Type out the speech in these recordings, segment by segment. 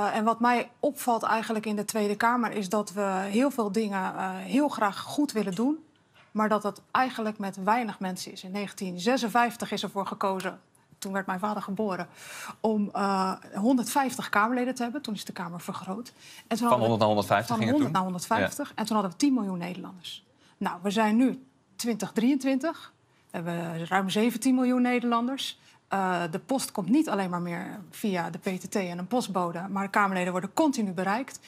Uh, en wat mij opvalt eigenlijk in de Tweede Kamer is dat we heel veel dingen uh, heel graag goed willen doen, maar dat dat eigenlijk met weinig mensen is. In 1956 is ervoor gekozen, toen werd mijn vader geboren, om uh, 150 Kamerleden te hebben. Toen is de Kamer vergroot. En toen van 100 naar 150 Van 100 naar 150. Ja. En toen hadden we 10 miljoen Nederlanders. Nou, we zijn nu 2023. We hebben ruim 17 miljoen Nederlanders. Uh, de post komt niet alleen maar meer via de PTT en een postbode, maar de Kamerleden worden continu bereikt.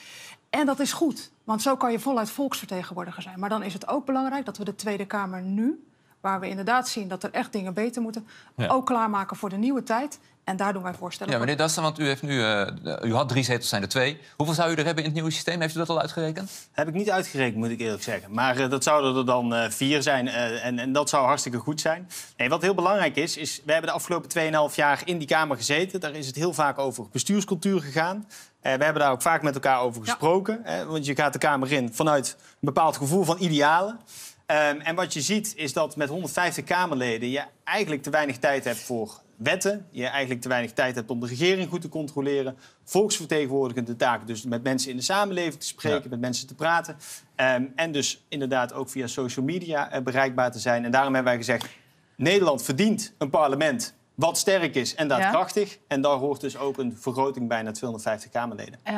En dat is goed, want zo kan je voluit volksvertegenwoordiger zijn. Maar dan is het ook belangrijk dat we de Tweede Kamer nu, waar we inderdaad zien dat er echt dingen beter moeten, ja. ook klaarmaken voor de nieuwe tijd. En daar doen wij voorstellen ja, meneer Dassen, want u, heeft nu, uh, u had drie zetels, zijn er twee. Hoeveel zou u er hebben in het nieuwe systeem? Heeft u dat al uitgerekend? Heb ik niet uitgerekend, moet ik eerlijk zeggen. Maar uh, dat zouden er dan uh, vier zijn en, en, dat zou hartstikke goed zijn. Nee, wat heel belangrijk is, is we hebben de afgelopen 2,5 jaar in die Kamer gezeten. Daar is het heel vaak over bestuurscultuur gegaan. we hebben daar ook vaak met elkaar over gesproken. Ja. want je gaat de Kamer in vanuit een bepaald gevoel van idealen. Um, en wat je ziet is dat met 150 Kamerleden je eigenlijk te weinig tijd hebt voor wetten. Je eigenlijk te weinig tijd hebt om de regering goed te controleren. Volksvertegenwoordigende taken, dus met mensen in de samenleving te spreken, ja. met mensen te praten. Um, en dus inderdaad ook via social media uh, bereikbaar te zijn. En daarom hebben wij gezegd, Nederland verdient een parlement wat sterk is en daadkrachtig. Ja. En daar hoort dus ook een vergroting bij naar 250 Kamerleden.